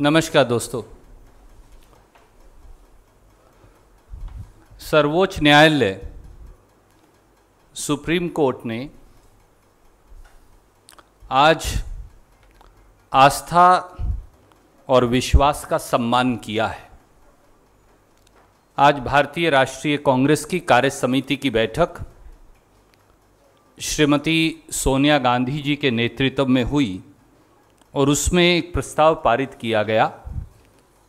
नमस्कार दोस्तों। सर्वोच्च न्यायालय सुप्रीम कोर्ट ने आज आस्था और विश्वास का सम्मान किया है। आज भारतीय राष्ट्रीय कांग्रेस की कार्य समिति की बैठक श्रीमती सोनिया गांधी जी के नेतृत्व में हुई। और उसमें एक प्रस्ताव पारित किया गया।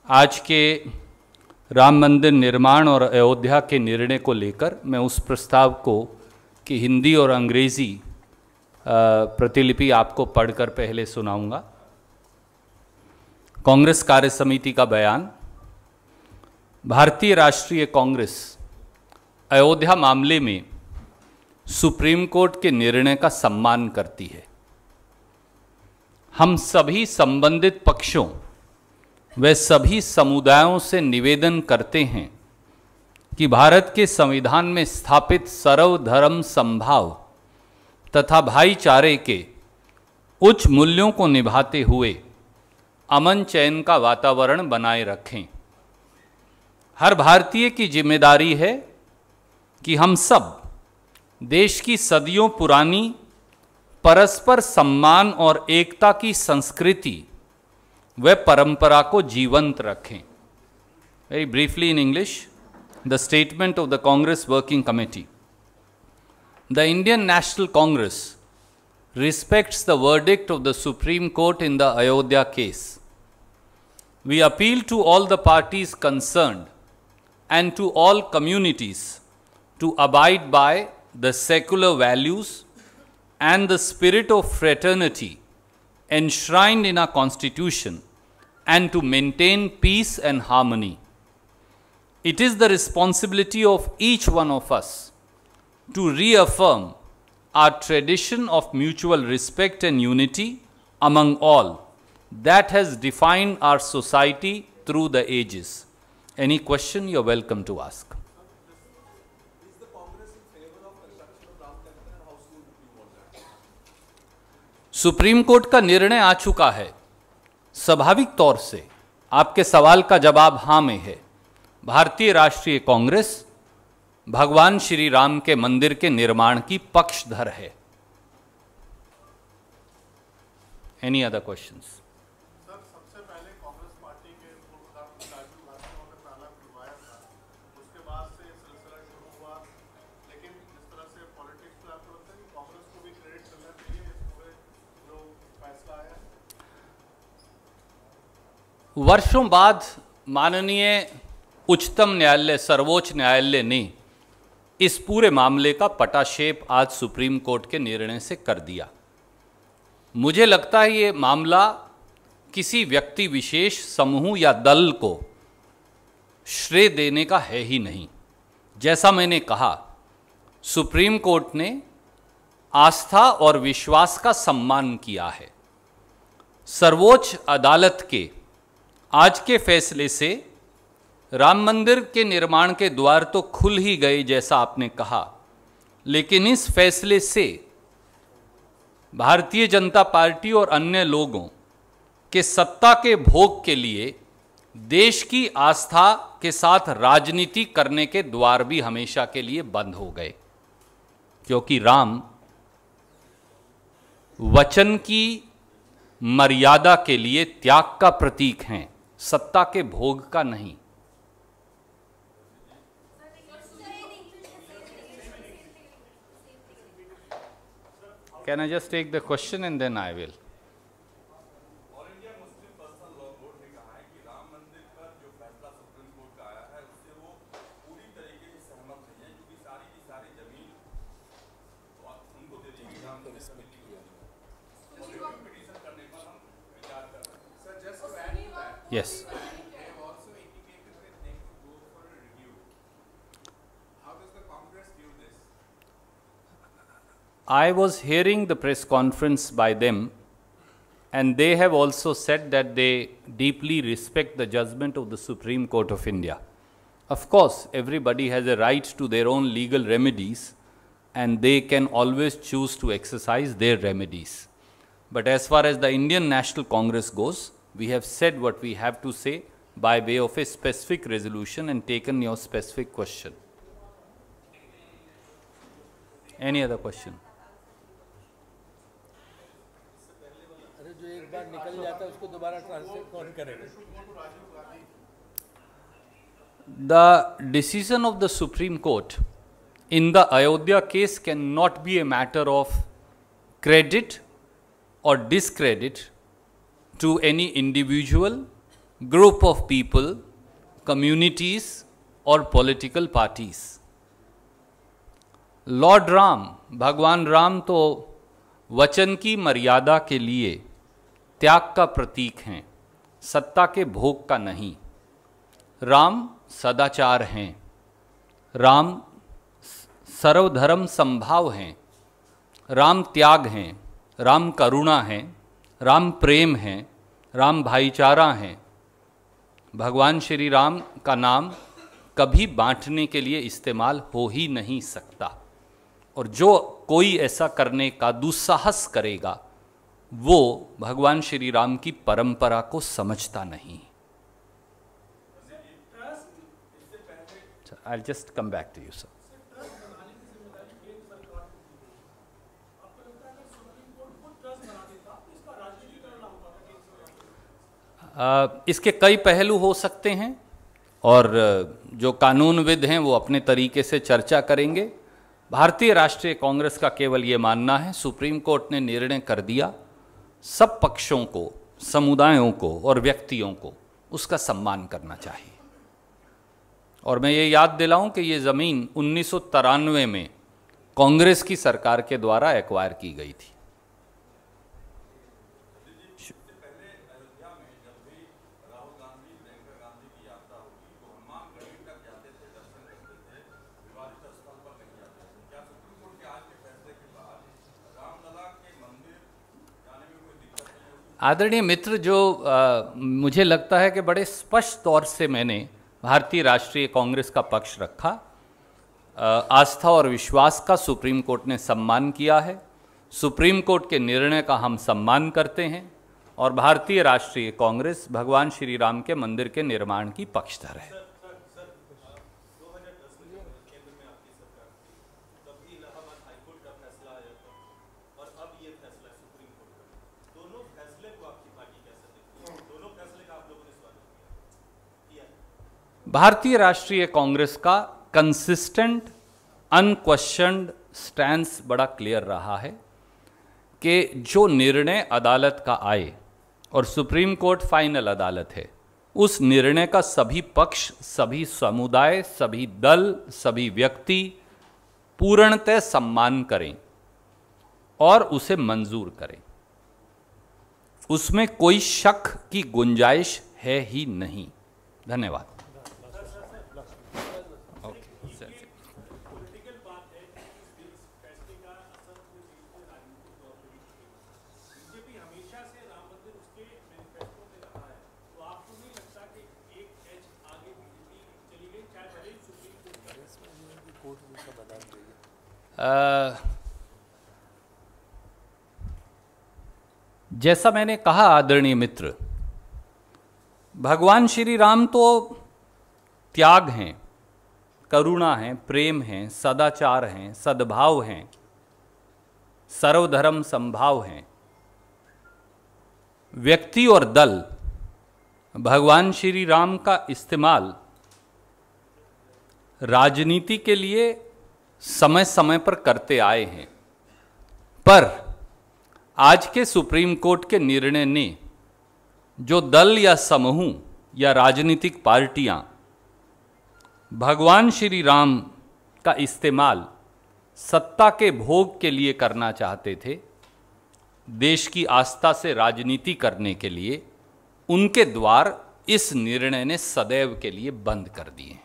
आज के राम मंदिर निर्माण और अयोध्या के निर्णय को लेकर मैं उस प्रस्ताव को कि हिंदी और अंग्रेज़ी प्रतिलिपि आपको पढ़कर पहले सुनाऊँगा। कांग्रेस कार्य समिति का बयान, भारतीय राष्ट्रीय कांग्रेस अयोध्या मामले में सुप्रीम कोर्ट के निर्णय का सम्मान करती है। हम सभी संबंधित पक्षों, व सभी समुदायों से निवेदन करते हैं कि भारत के संविधान में स्थापित सर्वधर्म संभाव तथा भाईचारे के उच्च मूल्यों को निभाते हुए अमन चयन का वातावरण बनाए रखें। हर भारतीय की ज़िम्मेदारी है कि हम सब देश की सदियों पुरानी परस्पर सम्मान और एकता की संस्कृति, व परंपरा को जीवंत रखें। Very briefly in English the statement of the Congress working committee the Indian National Congress respects the verdict of the Supreme Court in the Ayodhya case we appeal to all the parties concerned and to all communities to abide by the secular values and the spirit of fraternity enshrined in our Constitution and to maintain peace and harmony. It is the responsibility of each one of us to reaffirm our tradition of mutual respect and unity among all that has defined our society through the ages. Any question you're welcome to ask. Supreme Court का निर्णय आ चुका है। स्वाभाविक तौर से आपके सवाल का जवाब हाँ में है। भारतीय राष्ट्रीय कांग्रेस, भगवान श्री राम के मंदिर के निर्माण की पक्षधर है। एनी अदर क्वेश्चंस वर्षों बाद माननीय उच्चतम न्यायालय, सर्वोच्च न्यायालय ने इस पूरे मामले का पटाक्षेप आज सुप्रीम कोर्ट के निर्णय से कर दिया। मुझे लगता है ये मामला किसी व्यक्ति, विशेष समूह या दल को श्रेय देने का है ही नहीं। जैसा मैंने कहा, सुप्रीम कोर्ट ने आस्था और विश्वास का सम्मान किया है। सर्वोच्च अदालत के आज के फैसले से राम मंदिर के निर्माण के द्वार तो खुल ही गए जैसा आपने कहा, लेकिन इस फैसले से भारतीय जनता पार्टी और अन्य लोगों के सत्ता के भोग के लिए देश की आस्था के साथ राजनीति करने के द्वार भी हमेशा के लिए बंद हो गए, क्योंकि राम वचन की मर्यादा के लिए त्याग का प्रतीक हैं। सत्ता के भोग का नहीं। Can I just take the question and then I will Yes. I was hearing the press conference by them, and they have also said that they deeply respect the judgment of the Supreme Court of India. Of course, everybody has a right to their own legal remedies, and they can always choose to exercise their remedies. But as far as the Indian National Congress goes, we have said what we have to say by way of a specific resolution and taken your specific question. Any other question? The decision of the Supreme Court in the Ayodhya case cannot be a matter of credit or discredit to any individual, group of people, communities, or political parties. Lord Ram भगवान राम तो वचन की मर्यादा के लिए त्याग का प्रतीक हैं सत्ता के भोग का नहीं। राम सदाचार हैं। राम सर्वधर्म संभाव हैं। राम त्याग हैं। राम करुणा हैं। राम प्रेम हैं, राम भाईचारा हैं। भगवान श्री राम का नाम कभी बांटने के लिए इस्तेमाल हो ही नहीं सकता। और जो कोई ऐसा करने का दुस्साहस करेगा, वो भगवान श्री राम की परंपरा को समझता नहीं। I just come back to you sir इसके कई पहलू हो सकते हैं और जो कानूनविद हैं वो अपने तरीके से चर्चा करेंगे। भारतीय राष्ट्रीय कांग्रेस का केवल ये मानना है, सुप्रीम कोर्ट ने निर्णय कर दिया, सब पक्षों को, समुदायों को और व्यक्तियों को उसका सम्मान करना चाहिए। और मैं ये याद दिलाऊं कि ये ज़मीन उन्नीस सौ तिरानवे में कांग्रेस की सरकार के द्वारा एक्वायर की गई थी। आदरणीय मित्र जो आ, मुझे लगता है कि बड़े स्पष्ट तौर से मैंने भारतीय राष्ट्रीय कांग्रेस का पक्ष रखा। आ, आस्था और विश्वास का सुप्रीम कोर्ट ने सम्मान किया है। सुप्रीम कोर्ट के निर्णय का हम सम्मान करते हैं और भारतीय राष्ट्रीय कांग्रेस भगवान श्री राम के मंदिर के निर्माण की पक्षधर है। भारतीय राष्ट्रीय कांग्रेस का कंसिस्टेंट अनक्वेश्चनड स्टैंड बड़ा क्लियर रहा है कि जो निर्णय अदालत का आए और सुप्रीम कोर्ट फाइनल अदालत है, उस निर्णय का सभी पक्ष, सभी समुदाय, सभी दल, सभी व्यक्ति पूर्णतः सम्मान करें और उसे मंजूर करें। उसमें कोई शक की गुंजाइश है ही नहीं। धन्यवाद। जैसा मैंने कहा आदरणीय मित्र, भगवान श्री राम तो त्याग हैं, करुणा हैं, प्रेम हैं, सदाचार हैं, सद्भाव हैं, सर्वधर्म संभाव हैं। व्यक्ति और दल, भगवान श्री राम का इस्तेमाल राजनीति के लिए समय समय पर करते आए हैं। पर आज के सुप्रीम कोर्ट के निर्णय ने जो दल या समूह या राजनीतिक पार्टियाँ भगवान श्री राम का इस्तेमाल सत्ता के भोग के लिए करना चाहते थे, देश की आस्था से राजनीति करने के लिए उनके द्वार इस निर्णय ने सदैव के लिए बंद कर दिए।